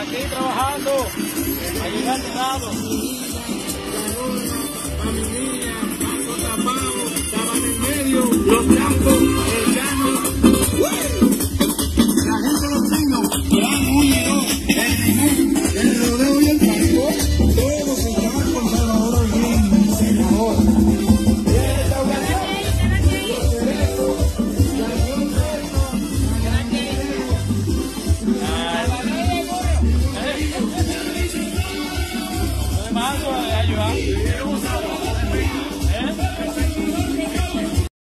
Aquí trabajando, ayudando animado a ayudar.